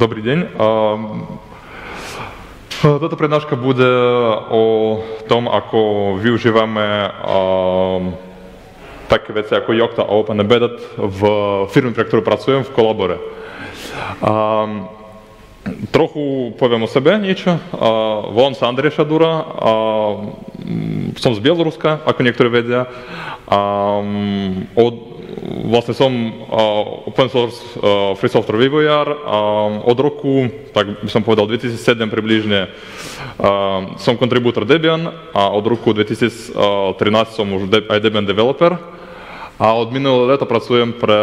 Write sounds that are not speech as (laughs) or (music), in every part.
Dobrý deň. Táto prednáška bude o tom, ako využívame také veci ako Yocto a Open Embedded v firme, pre ktorú pracujem, v Kolabore. Trochu poviem o sebe niečo. Volám sa Andrej Šadura, som z Bieloruska, ako niektorí vedia. Od, vlastne som open source free software vývojár. Od roku, tak by som povedal 2007 približne, som kontribútor Debian a od roku 2013 som už aj Debian developer. A od minulého leta pracujem pre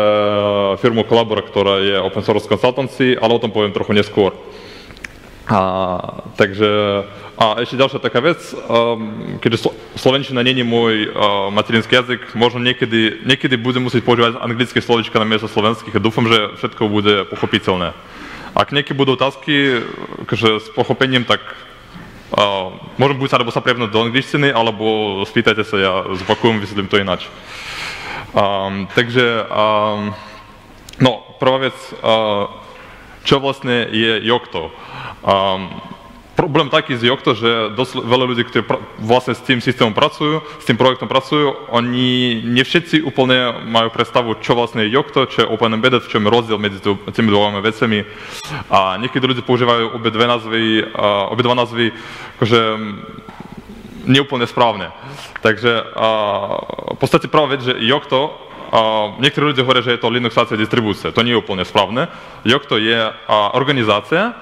firmu Collabora, ktorá je open source consultancy, ale o tom poviem trochu neskôr. A, takže, a ešte ďalšia taká vec, um, keďže slovenčina není môj uh, materinský jazyk, možno niekedy, niekedy budem musieť používať anglické slovička na miesto slovenských a dúfam, že všetko bude pochopiteľné. Ak niekedy budú otázky, že s pochopením, tak uh, môžem buď sa, alebo sa prepnúť do angličtiny, alebo spýtajte sa, ja zopakujem, vysvetlím to ináč. Um, takže, um, no, prvá vec, uh, čo vlastne je Yocto? Um, problém taký z Yocto, že dosť veľa ľudí, ktorí vlastne s tým systémom pracujú, s tým projektom pracujú, oni nie všetci úplne majú predstavu, čo vlastne je Yocto, čo je Open Embedded, v čom je rozdiel medzi tými dvoma vecami. A niekedy ľudia používajú obe dve názvy, uh, obe dva názvy, akože neúplne správne. Takže v podstate prvá vec, že Yocto, hovoria, že je to Linuxácia distribúcia. To nie je úplne správne. Yocto je organizácia,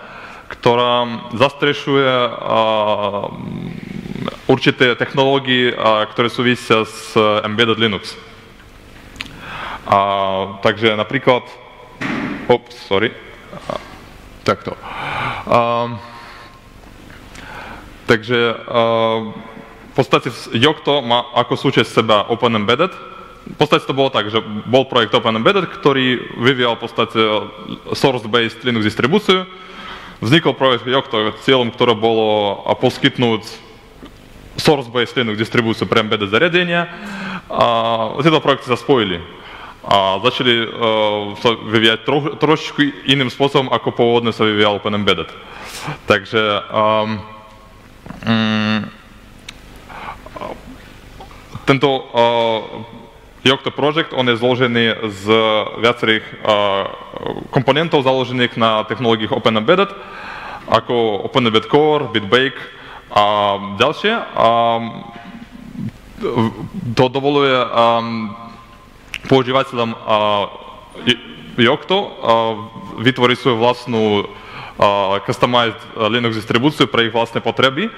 ktorá zastrešuje určité technológie, ktoré súvisia s embedded Linux. A, takže napríklad, ops, sorry, takto. A, takže a, v podstate Yocto má ako súčasť seba Open Embedded. V podstate to bolo tak, že bol projekt Open Embedded, ktorý vyvíjal v podstate source-based Linux distribúciu. Vznikol projekt Yocto, cieľom ktorého bolo poskytnúť source-based Linux distribúciu pre embedded zariadenia. A tieto projekty sa spojili a začali uh, sa vyvíjať tro, trošičku iným spôsobom, ako pôvodne sa vyvíjal Open Embedded. Takže um, um, tento uh, Yocto project, zložený z viacerých uh, komponentov založených na technológiách Open Embedded, ako Open Embedded Core, Bitbake a ďalšie. Um, to dovoluje um, používateľom uh, Yocto uh, vytvoriť svoju vlastnú uh, customized Linux distribúciu pre ich vlastné potreby.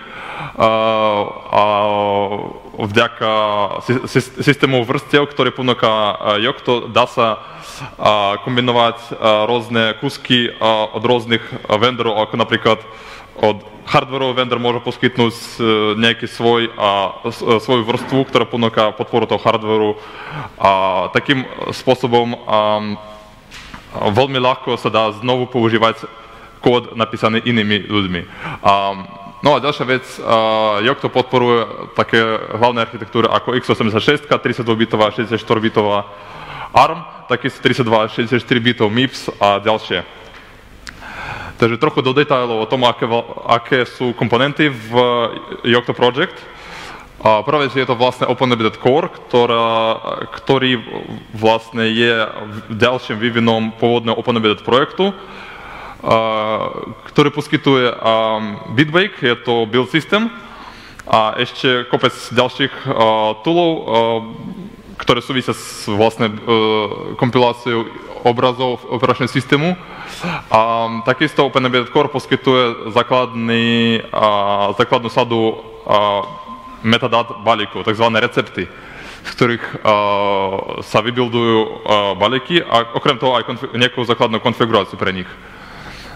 Vďaka systému vrstiev, ktoré ponúka Yocto, dá sa kombinovať rôzne kusky od rôznych vendorov, ako napríklad od hardwareový vendor môže poskytnúť e, nejaký svoj, e, svoju vrstvu, ktorá ponúka podporu toho hardwareu. A takým spôsobom veľmi ľahko sa dá znovu používať kód napísaný inými ľuďmi. No a ďalšia vec, Yocto podporuje také hlavné architektúry ako x86, 32-bitová, 64-bitová ARM, takisto 32 64 bitov MIPS a ďalšie. Takže trochu do detailov o tom, aké, aké sú komponenty v Yocto Project. A prvá vec je to vlastne Open Embedded Core, ktorá, ktorý vlastne je ďalším vývinom pôvodného Open Embedded projektu ktorý poskytuje Bitbake, je to build system a ešte kopec ďalších toolov, ktoré súvisia s vlastne kompiláciou obrazov operačného systému. A takisto OpenEmbedded Core poskytuje základnú sadu metadát balíkov, tzv. recepty z ktorých uh, sa vybuildujú uh, balíky a okrem toho aj nejakú základnú konfiguráciu pre nich.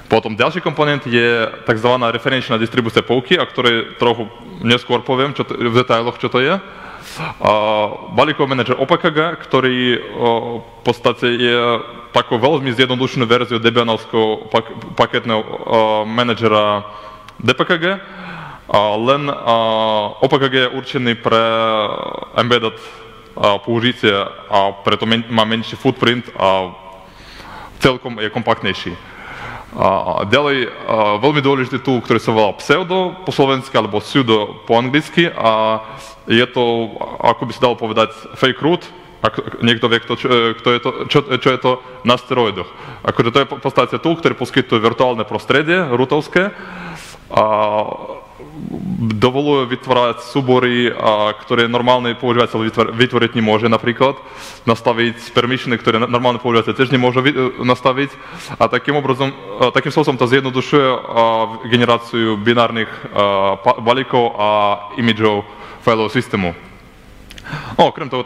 Potom ďalší komponent je tzv. referenčná distribúcia pouky, o ktorej trochu neskôr poviem čo to, v detailoch, čo to je. balíkový manažer OPKG, ktorý v podstate je takou veľmi zjednodušenú verziu Debianovského paketného manažera DPKG, len OPKG je určený pre embedded použitie a preto má menší footprint a celkom je kompaktnejší. Ďalej, veľmi dôležitý tool, ktorý sa volá pseudo po slovensky alebo pseudo po anglicky a je to, ako by sa dalo povedať, fake root, ak niekto vie, kto, čo, kto je to, čo, čo je to na steroidoch. Akože to je v podstate tool, ktorý poskytuje virtuálne prostredie, rootovské, a dovoluje vytvárať súbory, a, ktoré normálny používateľ vytvoriť nemôže napríklad, nastaviť permissiony, ktoré normálny používateľ tiež nemôže vy, nastaviť a takým obrazom, a, takým spôsobom to zjednodušuje a,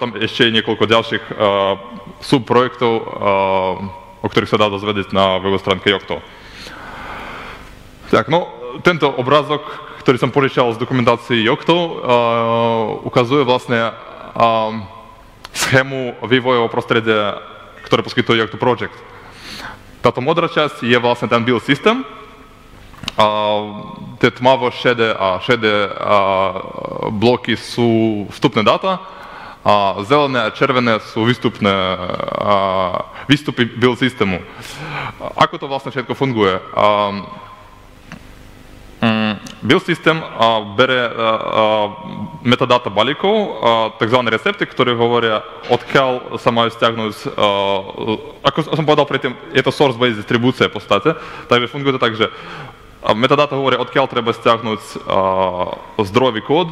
tam ešte je niekoľko uh, uh, o ktorých sa dá dozvedieť na Yocto. Tak, no, tento obrázok, ktorý som požičal z dokumentácií Yocto, uh, ukazuje vlastne uh, schému vývojového prostredia, ktoré poskytuje Yocto Project. Táto modrá časť je vlastne ten build system, a tie tmavo šedé a šedé a bloky sú vstupné dáta a zelené a červené sú výstupné a výstupy build systému. Ako to vlastne všetko funguje? A, mm, build systém bere metadata balíkov, tzv. recepty, ktoré hovoria, odkiaľ sa majú stiahnuť, ako som povedal predtým, je to source-based distribúcia v podstate, takže funguje to tak, že a metadata hovorí, odkiaľ treba stiahnuť uh, zdrojový kód,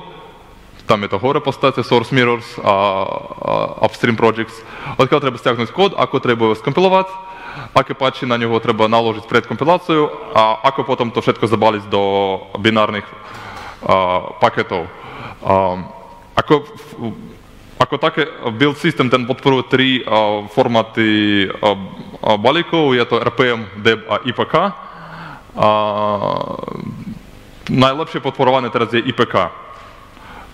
tam je to hore v podstate, source mirrors a, a upstream projects, odkiaľ treba stiahnuť kód, ako treba ho skompilovať, aké patchy na neho treba naložiť pred kompiláciou a ako potom to všetko zabaliť do binárnych uh, paketov. Um, ako, také build system ten podporuje tri uh, formáty uh, balíkov, je to RPM, DEB a IPK. Najlepšie podporované teraz je IPK.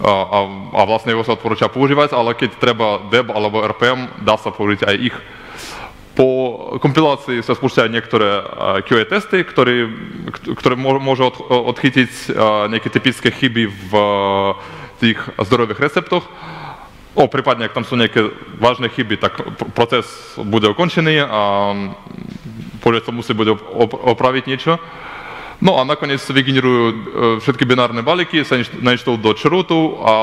A vlastne jeho sa odporúča používať, ale keď treba DEB alebo RPM, dá sa použiť aj ich. Po kompilácii sa spúšťajú niektoré QA testy, ktoré, ktoré môžu odchytiť nejaké typické chyby v tých zdrojových receptoch. O, prípadne, ak tam sú nejaké vážne chyby, tak proces bude ukončený a používateľ musí bude opraviť niečo. No a nakoniec sa vygenerujú e, všetky balíky, sa nainštalujú do črútu a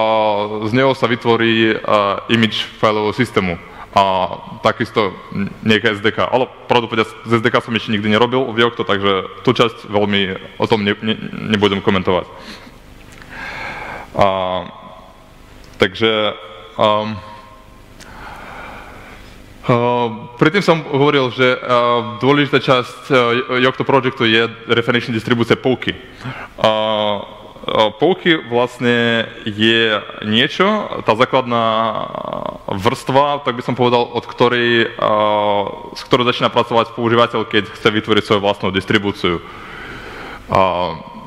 z neho sa vytvorí image failového systému a takisto nejaká SDK. Ale pravdu povedať, z SDK som ešte nikdy nerobil v Yocto, takže tú časť veľmi o tom ne, ne, nebudem komentovať. A, takže um, Uh, predtým som hovoril, že uh, dôležitá časť uh, Yocto Projectu je referenčná distribúcia pouky. Uh, Pouky vlastne je niečo, tá základná vrstva, tak by som povedal, od ktorej, s ktorou začína pracovať používateľ, keď chce vytvoriť svoju vlastnú distribúciu.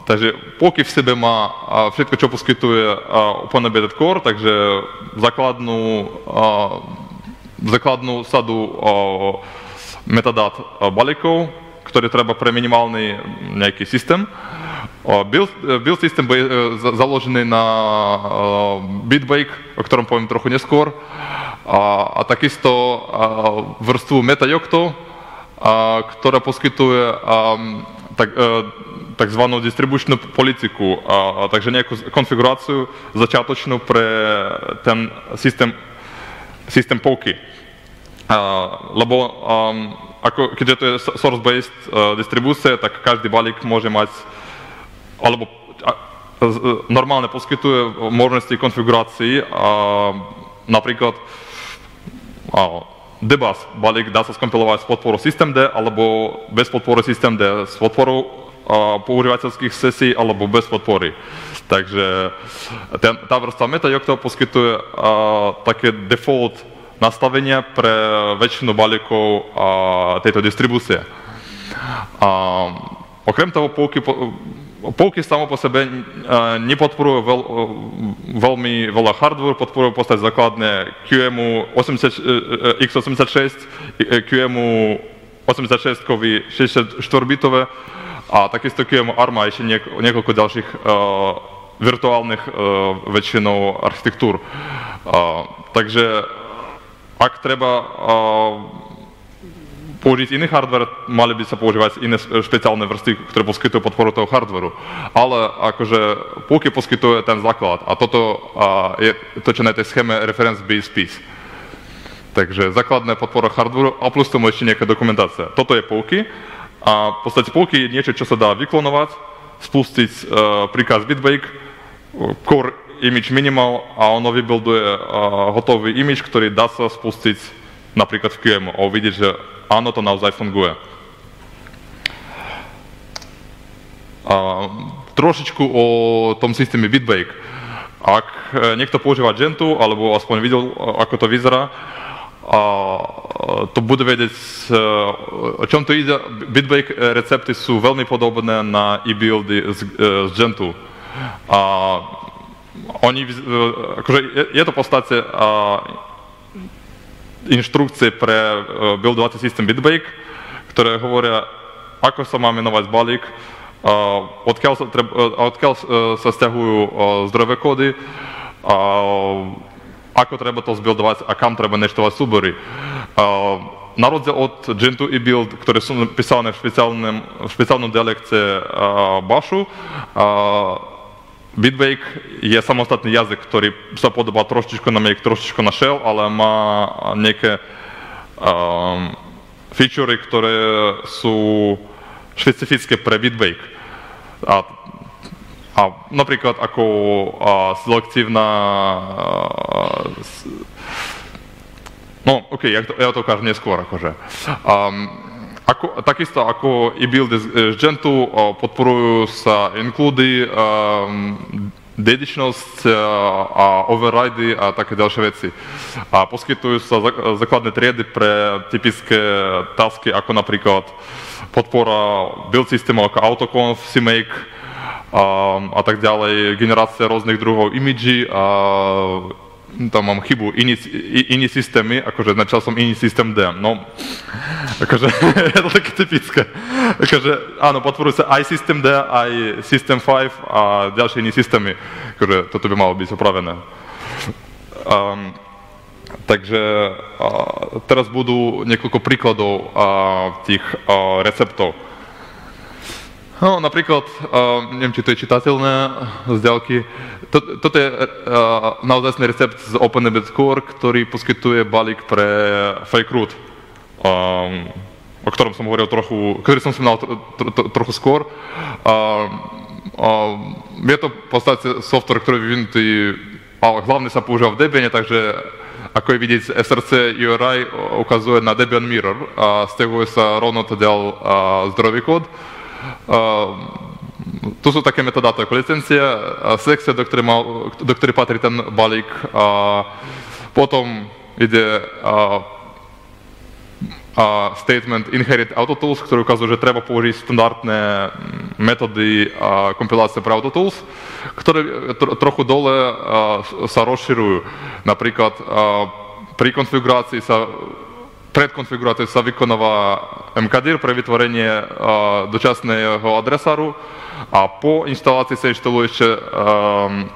Takže Pouky v sebe má všetko, čo poskytuje Open Embedded Core, takže základnú základnú sadu metadát balíkov, ktoré treba pre minimálny nejaký systém. Build, systém bude založený na Bitbake, o ktorom poviem trochu neskôr, a, a takisto vrstvu MetaYocto, ktorá poskytuje tak, takzvanú distribučnú politiku, a, a, takže nejakú konfiguráciu začiatočnú pre ten systém systém lebo ako, keďže to je source-based distribúcia, tak každý balík môže mať, alebo uh, normálne poskytuje možnosti konfigurácií. Uh, napríklad uh, Debus balík dá sa skompilovať s podporou systemd, alebo bez podpory systemd, s podporou používateľských sesí, alebo bez podpory. Takže ten, tá vrstva MetaYocto poskytuje uh, také default nastavenia pre väčšinu balíkov uh, tejto distribúcie. Uh, okrem toho, pouky samo po sebe nepodporujú veľ, veľmi veľa hardware, podporujú v podstate základne QEMU 80, uh, x86, QEMU 86-kový 64-bitové a takisto QEMU ARMA a ešte niekoľko ďalších uh, virtuálnych uh, väčšinou architektúr. Uh, takže ak treba uh, použiť iný hardware, mali by sa používať iné špeciálne vrstvy, ktoré poskytujú podporu toho hardwareu. Ale akože Puky poskytuje ten základ a toto a, je točené tej schéme reference base piece. Takže základná podpora hardwareu a plus tomu ešte nejaká dokumentácia. Toto je Puky a v podstate Puky je niečo, čo sa dá vyklonovať, spustiť uh, príkaz bitbake, core image minimal a ono vybuilduje uh, hotový image, ktorý dá sa spustiť napríklad v QEMU a že áno, to naozaj funguje. A trošičku o tom systéme Bitbake. Ak e, niekto používa Gentu, alebo aspoň videl, e, ako to vyzerá, a to bude vedieť, e, o čom to ide. Bitbake recepty sú veľmi podobné na e-buildy z, z Gentu. A oni, akože je to v podstate inštrukcie pre e, buildovací systém Bitbake, ktoré hovoria, ako sa má menovať balík, odkiaľ sa, treba, e, odkiaľ e, sa stiahujú zdrojové kódy, ako treba to zbuildovať a kam treba neštovať súbory. Na rozdiel od Gentoo i build, ktoré sú písané v špeciálnom, v špeciálnom dialekte Bashu, Bitbake je samostatný jazyk, ktorý sa podobá trošičku na Make, trošičku na Shell, ale má nejaké um, featurey, ktoré sú špecifické pre Bitbake. A, a napríklad ako a, selektívna No, OK, ja to, ja to ukážem neskôr, akože. Um, takisto ako i buildy z Gentu podporujú sa includy, um, dedičnosť a overridy a také ďalšie veci. A poskytujú sa základné triedy pre typické tasky, ako napríklad podpora build systémov ako autoconf, CMake a, a tak ďalej, generácia rôznych druhov imidží a tam mám chybu, iní, iní systémy, akože načal som iný systém D. No, akože (laughs) je to také typické. Akože áno, podporujú sa aj systém D, aj systém 5 a ďalšie iné systémy. Akože toto by malo byť opravené. Um, takže uh, teraz budú niekoľko príkladov uh, tých uh, receptov. No, napríklad, uh, neviem, či to je čitateľné z ďalky, toto je uh, naozajstný recept z OpenEBIT Core, ktorý poskytuje balík pre fake root, um, o ktorom som hovoril trochu, ktorý som spomínal tro, tro, tro, trochu skôr. Uh, uh, je to v podstate software, ktorý je vyvinutý, ale hlavne sa používa v Debiane, takže ako je vidieť, SRC URI ukazuje na Debian Mirror a stiahuje sa rovno ďal uh, zdrojový kód. Tu sú také metadáta ako licencia, sekcia, do ktorej, mal, do ktorej patrí ten balík. Potom ide a statement inherit autotools, ktorý ukazuje, že treba použiť standardné metódy a kompilácie pre autotools, ktoré tro, trochu dole a, sa rozširujú. Napríklad a, pri konfigurácii sa pre vytvorenie dočasného adresáru a po inštalácii sa inštaluje ešte um,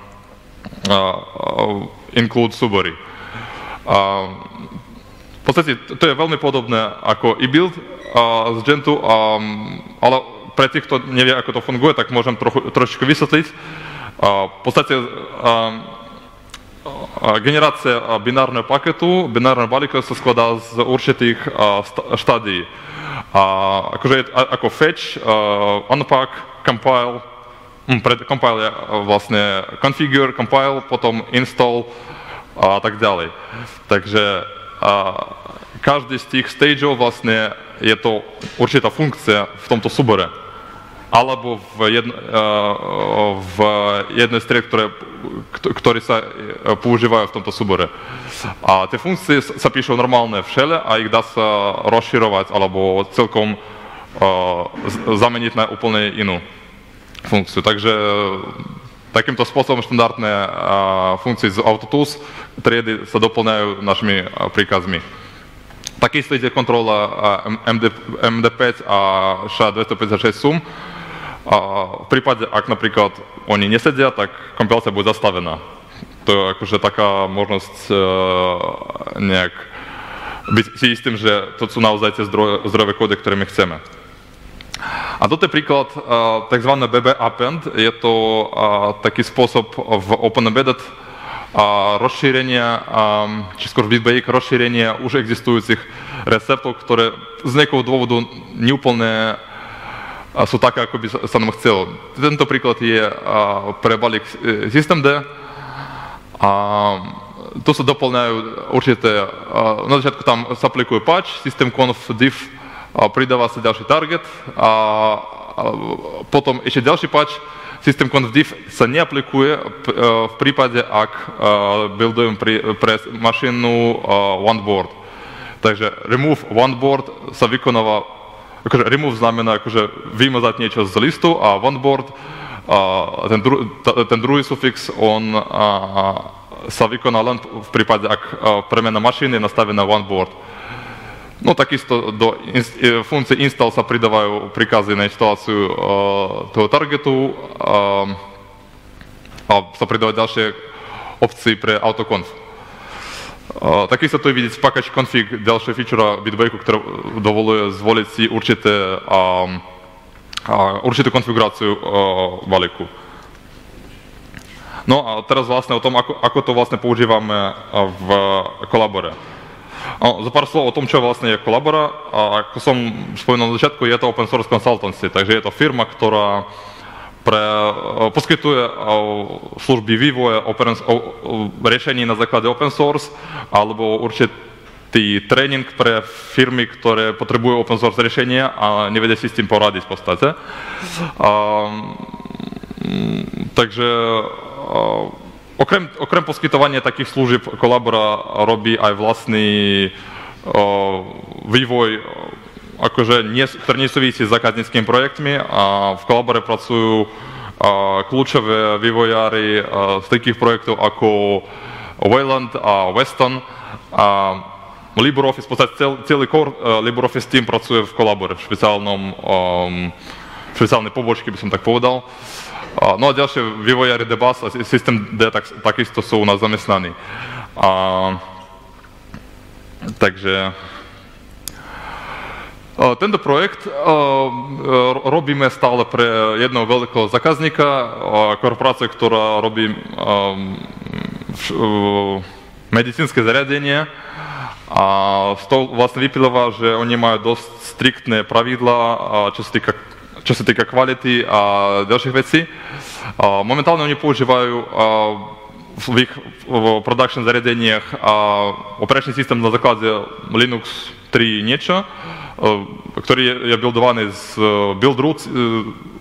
uh, include súbory. Uh, v podstate to je veľmi podobné ako e-build z Gentu, um, ale pre tých, kto nevie, ako to funguje, tak môžem trošičku vysvetliť. V podstate binárneho balíka sa skladá z určitých štádií. A akože je ako fetch, unpack, compile, hm, compile je vlastne configure, compile, potom install a tak ďalej. Takže každý z tých stageov vlastne je to určitá funkcia v tomto súbore alebo v, jedno, eh, v jednej stried, ktoré, ktoré sa eh, používajú v tomto súbore. A tie funkcie sa píšu normálne v šele a ich dá sa rozširovať alebo celkom uh, zameniť na úplne inú funkciu. Takže takýmto spôsobom štandardné funkcie z Autotools triedy sa doplňajú našimi príkazmi. Ide kontrola MD, MD5 a SHA-256 sum, a v prípade, ak napríklad oni nesedia, tak kompilácia bude zastavená. To je akože taká možnosť e, nejak byť si istým, že to sú naozaj tie zdroje, zdrojové kódy, ktoré my chceme. A toto je príklad tzv. BB Append. Je to taký spôsob v Open Embedded rozšírenia, či skôr feedback rozšírenia už existujúcich receptov, ktoré z nejakého dôvodu neúplne sú také, ako by sa nám chcelo. Tento príklad je pre balík systemd tu sa doplňajú určité, na začiatku tam sa aplikuje patch, system.conf div pridáva sa ďalší target potom ešte ďalší patch, systém div sa neaplikuje v prípade, ak buildujem pre mašinu oneboard. Takže remove oneboard sa vykonáva, akože remove znamená akože vymazať niečo z listu a oneboard, ten, dru, ten druhý sufix, on sa vykoná len v prípade, ak premena mašiny je nastavená oneboard. No takisto do e, funkcie install sa pridávajú príkazy na inštaláciu uh, toho targetu uh, a sa pridávajú ďalšie opcie pre autoconf. Uh, tu je vidieť package config feature Bitbake, ktorá dovoluje zvoliť si určité, um, uh, určitú konfiguráciu uh, balíku. No a teraz vlastne o tom, ako, ako to vlastne používame v kolabore. No, za pár slov o tom, čo vlastne je Kolabora. A ako som spomenul na začiatku, je to open source consultancy, takže je to firma, ktorá pre, poskytuje služby vývoja open, riešení na základe open source alebo určitý tréning pre firmy, ktoré potrebujú open source riešenia a nevedia si s tým poradiť v podstate. A, takže Okrem, okrem poskytovania takých služieb Kolabora robí aj vlastný o, vývoj, akože nie, ktorý zákazníckými projektmi a v Kolabore pracujú a, kľúčové vývojári z takých projektov ako Wayland a Weston a LibreOffice, v podstate cel, celý core LibreOffice team pracuje v Kolabore, v špeciálnom um, špeciálnej pobočke, by som tak povedal. No a ďalšie vývojári DBAS a systém D tak, takisto sú u nás zamestnaní. A, takže tento projekt robíme stále pre jedného veľkého zákazníka, korporácie, ktorá robí medicínske zariadenie a z toho vlastne vyplýva, že oni majú dosť striktné pravidla, čo sa týka čo sa týka kvality a ďalších vecí. Momentálne oni používajú v ich production zariadeniach operačný systém na základe Linux 3 niečo, ktorý je buildovaný z Buildroot.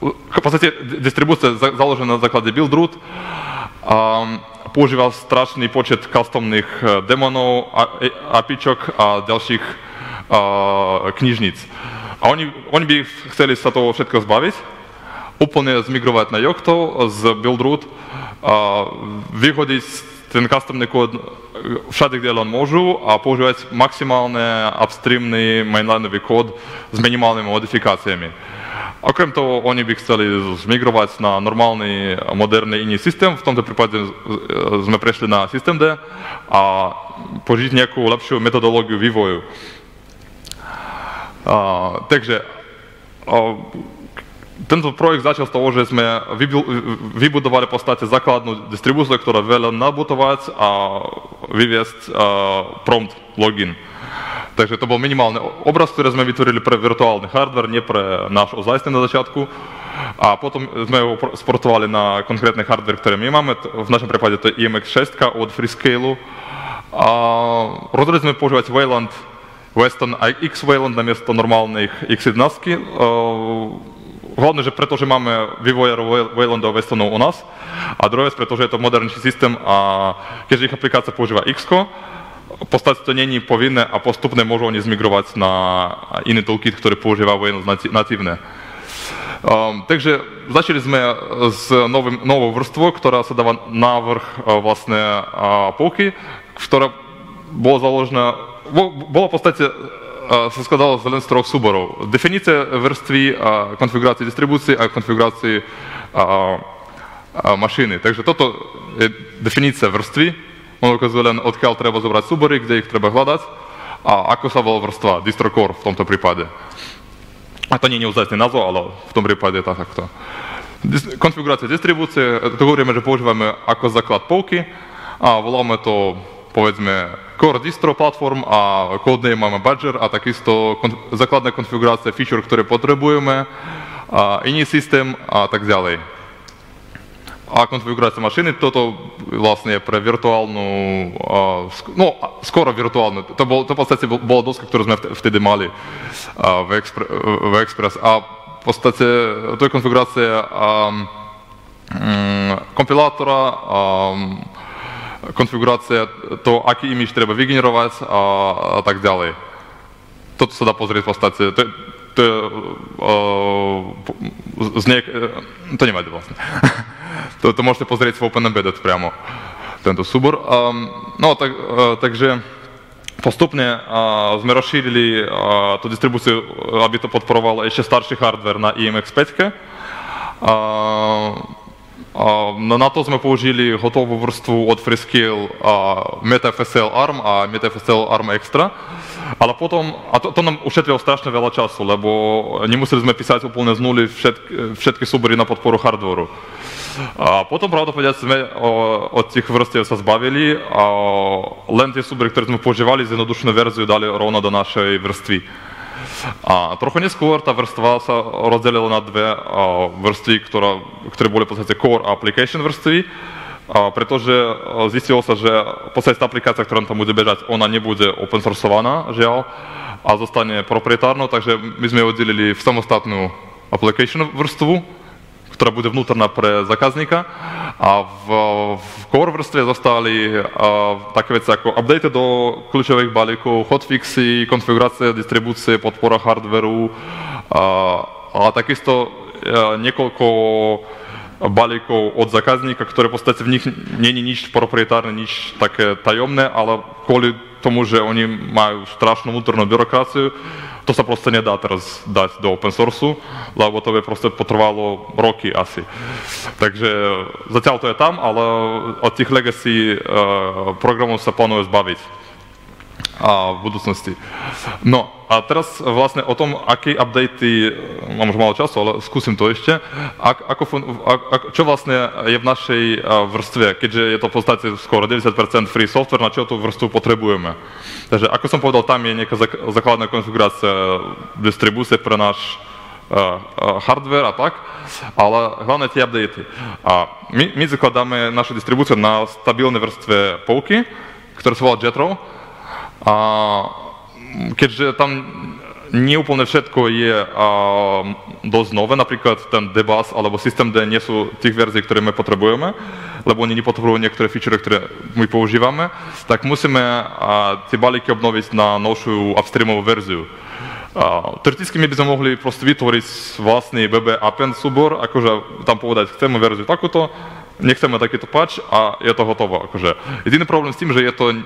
V podstate distribúcia založená na základe Buildroot. Používa strašný počet customných demonov, APIčok a ďalších knižníc. A oni, oni by chceli sa toho všetko zbaviť, úplne zmigrovať na Yocto z Buildroot vyhodiť ten customný kód všade, kde len môžu a používať maximálne upstreamný mainlineový kód s minimálnymi modifikáciami. Okrem toho, oni by chceli zmigrovať na normálny, moderný iný systém, v tomto prípade sme prešli na systém D a požiť nejakú lepšiu metodológiu vývoju. Takže tento projekt začal z toho, že sme vybudovali v podstate základnú distribúciu, ktorá vie len nabutovať a vyviesť a, prompt login. Takže to bol minimálny obraz, ktorý sme vytvorili pre virtuálny hardware, nie pre náš ozajstný na začiatku. A potom sme ho sportovali na konkrétny hardware, ktorý my máme. V našom prípade to je IMX6 od Freescale. A rozhodli sme používať Wayland Weston X Wayland namiesto normálnych X11. Pretože máme vývojárov Waylandov a Westonov u nás. A druhá vec, pretože je to modernejší systém a keďže ich aplikácia používa X, v podstate to není povinné a postupne môžu oni zmigrovať na iný toolkit, ktorý používa Wayland natívne. Um, takže začali sme s novým, novou vrstvou, ktorá sa dáva návrh uh, vlastne uh, polky, ktorá bola založená bola v podstate sa skladala len z troch súborov. Definícia vrstvy a konfigurácie distribúcie a konfigurácie a, a mašiny. Takže toto je definícia vrstvy. On ukazuje len, odkiaľ treba zobrať súbory, kde ich treba hľadať. a ako sa volá vrstva, distro core v tomto prípade. A to nie je neúzajstný názov, ale v tom prípade je to takto. Konfigurácia distribúcie, to hovoríme, že používame ako základ pouky a voláme to povedzme core distro platform a codename máme Badger a takisto kon- základná konfigurácia feature, ktoré potrebujeme, a iný systém a tak ďalej. A konfigurácia mašiny, toto vlastne je pre virtuálnu, no skoro virtuálnu, to, bol, to v podstate bola doska, ktorú sme vtedy mali v, Expre, v Express. A v podstate to je konfigurácia um, kompilátora, um, konfigurácia to, aký image treba vygenerovať a, a tak ďalej. Toto sa dá pozrieť v podstate. To, to je, uh, z niek- to nevadí vlastne. (laughs) to, to môžete pozrieť v Open Embedded priamo, tento súbor. Um, no tak, uh, takže postupne uh, sme rozšírili uh, tú distribúciu, aby to podporovalo ešte starší hardware na IMX5. Uh, No na to sme použili hotovú vrstvu od Freescale MetaFSL ARM a MetaFSL ARM Extra. Ale potom, a to, to nám ušetrilo strašne veľa času, lebo nemuseli sme písať úplne z nuly všetky, všetky súbory na podporu hardwareu. A potom, pravda povedať, sme od tých vrstiev sa zbavili a len tie súbory, ktoré sme používali, zjednodušenú verziu dali rovno do našej vrstvy. A trochu neskôr tá vrstva sa rozdelila na dve vrstvy, ktorá, ktoré boli v podstate core application a pretože zistilo sa, že v podstate tá aplikácia, ktorá tam bude bežať, ona nebude open sourceovaná, žiaľ, a zostane proprietárnou, takže my sme ju oddelili v samostatnú application vrstvu, ktorá bude vnútorná pre zákazníka. A v, v core vrstve zostali uh, také veci ako update do kľúčových balíkov, hotfixy, konfigurácia distribúcie, podpora hardveru uh, a takisto uh, niekoľko balíkov od zákazníka, ktoré v podstate v nich nie je nič proprietárne, nič také tajomné, ale kvôli tomu, že oni majú strašnú vnútornú byrokraciu, to sa proste nedá teraz dať do open source, lebo to by proste potrvalo roky asi. Takže zatiaľ to je tam, ale od tých legacy uh, programov sa plánuje zbaviť a v budúcnosti. No a teraz vlastne o tom, aké updaty, mám už málo času, ale skúsim to ešte, ak, ako, ak, čo vlastne je v našej vrstve, keďže je to v podstate skoro 90% free software, na čo tú vrstvu potrebujeme. Takže ako som povedal, tam je nejaká základná konfigurácia distribúcie pre náš hardware tak, ale hlavne tie updaty. A my, my zakladáme našu distribúciu na stabilnej vrstve pouky, ktorá sa volá Jetro, a keďže tam nie úplne všetko je a, dosť nové, napríklad ten debus alebo systém D nie sú tých verzií, ktoré my potrebujeme, lebo oni nepotrebujú niektoré feature, ktoré my používame, tak musíme a, tie balíky obnoviť na novšiu upstreamovú verziu. A, teoreticky my by sme mohli proste vytvoriť vlastný BB append súbor, akože tam povedať, chceme verziu takúto, nechceme takýto patch a je to hotovo. Akože. Jediný problém s tým, že je to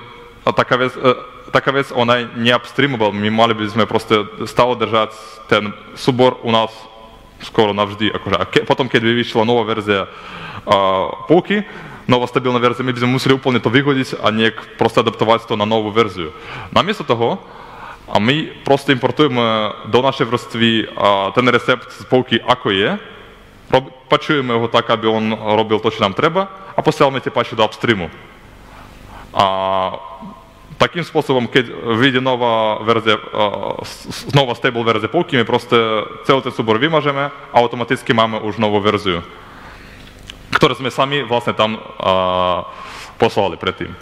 taká vec, e, taká vec, ona je neupstreamable. My mali by sme proste stále držať ten súbor u nás skoro navždy. Akože. A ke, potom, keď by vyšla nová verzia uh, Polky, nová stabilná verzia, my by sme museli úplne to vyhodiť a nejak proste adaptovať to na novú verziu. Namiesto toho, a my proste importujeme do našej vrstvy uh, ten recept z Polky, ako je, rob, pačujeme ho tak, aby on robil to, čo nám treba a posielame tie takým spôsobom, keď vyjde nová verzia, znova stable verzia Polky, my proste celý ten súbor vymažeme a automaticky máme už novú verziu, ktorú sme sami vlastne tam poslali predtým.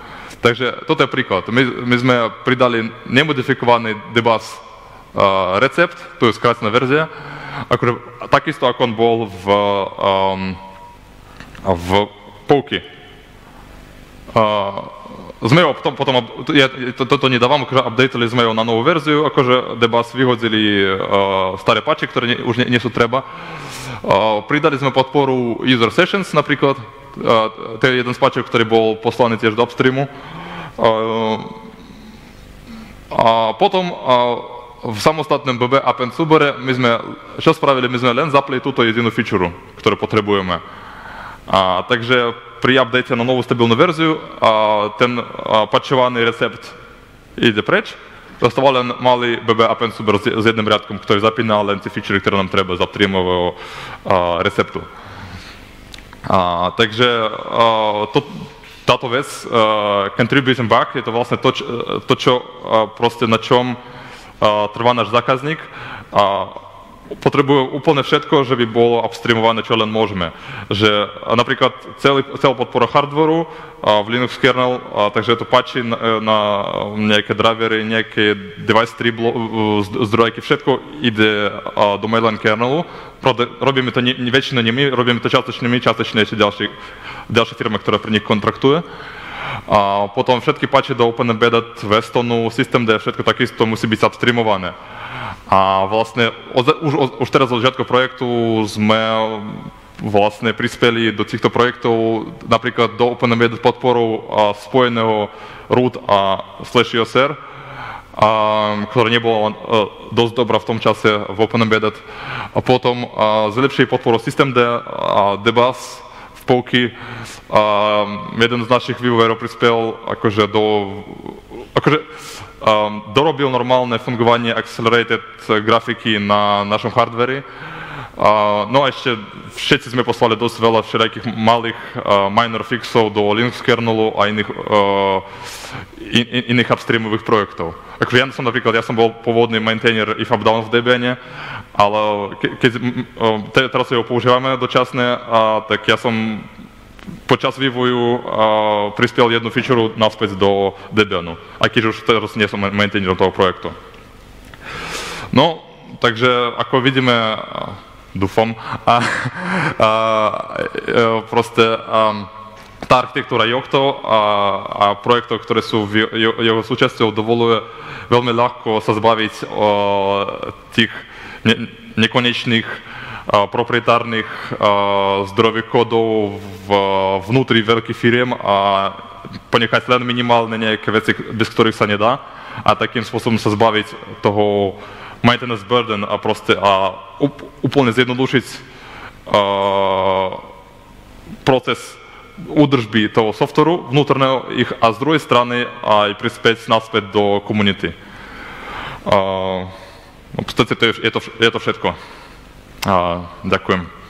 Takže toto je príklad. My, sme pridali nemodifikovaný debus recept, to je skrátená verzia, akože, takisto ako on bol v. Uh, potom, potom ja to, toto nedávam, akože updateli sme ho na novú verziu, akože debus vyhodili uh, staré patchy, ktoré ne, už nie, nie sú treba. Uh, pridali sme podporu user sessions napríklad, uh, to je jeden z patchov, ktorý bol poslaný tiež do upstreamu. Uh, a potom uh, v samostatnom BB append súbore my sme, čo spravili, my sme len zapli túto jedinú feature, ktorú potrebujeme. при апдейте на нову стабільну версію ten patchowany recept іде преч. Доставали малий bb AppendSuber з одним рядком, який запінали ці фічери, які нам треба з рецепту. А, takže а, to, táto contributing back, je to vlastne to, čo, to, čo uh, proste na čom by bolo upstreamované, čo len môžeme. Že napríklad celý, celá podpora hardwareu v Linux kernel, to páči na, nejaké device do mainline. Pravda, robíme to my, častočne ešte ďalší, ďalšia firma, ktorá pre nich kontraktuje. A potom všetky páči do Open Embedded Westonu, systém D, všetko takisto musí byť upstreamované. A vlastne už, už teraz od začiatku projektu sme vlastne prispeli do týchto projektov napríklad do Open Embedded podporu a spojeného root a slash USR, a, ktorá nebola uh, dosť dobrá v tom čase v Open Embedded. A potom uh, zlepšili podporu systemd a Debus v Pouky. A jeden z našich vývojárov prispel akože do akože, um, dorobil normálne fungovanie accelerated grafiky na našom hardveri. No a ešte všetci sme poslali dosť veľa všelijakých malých minor fixov do Linux kernelu a iných, uh, in, iných upstreamových projektov. Ako ja som napríklad, ja som bol pôvodný maintainer if up down v Debiane, ale ke, keď uh, teraz ho používame dočasne, uh, tak ja som počas vývoju uh, prispel jednu feature naspäť do Debianu, aj keď už teraz nie som maintainerom toho projektu. No, takže ako vidíme, dúfam, a, a, a, proste um, tá architektúra Yocto a, a projektov, ktoré sú v jeho súčasťou, dovoluje veľmi ľahko sa zbaviť o tých ne, nekonečných proprietárnych zdrojových kódov v, vnútri veľkých firiem a ponechať len minimálne nejaké veci, bez ktorých sa nedá a takým spôsobom sa zbaviť toho maintenance burden a proste a úplne zjednodušiť proces údržby toho softveru vnútorného ich a z druhej strany aj prispieť naspäť do komunity. V podstate je to všetko. A, ďakujem.